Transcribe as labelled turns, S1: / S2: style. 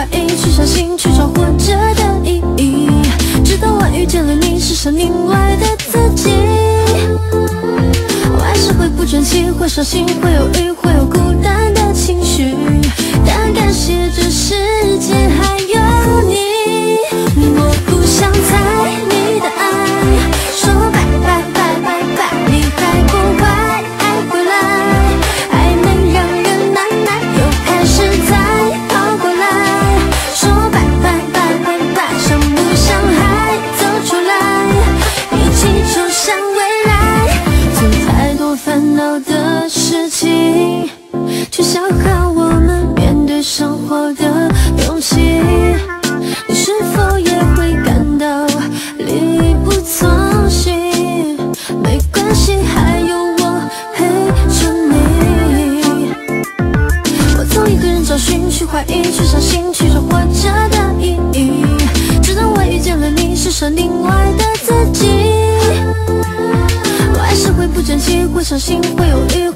S1: 怀疑，去相信，去找活着的意义。直到我遇见了你，是上另外的自己。我还是会不争气，会伤心，会犹豫，会情，去消耗我们面对生活的勇气。你是否也会感到力不从心？没关系，还有我陪着你。我从一个人找寻，去怀疑，去相信，去找活着的意义。直到我遇见了你，是上另外的自己。我还是会不争气，会伤心，会犹豫，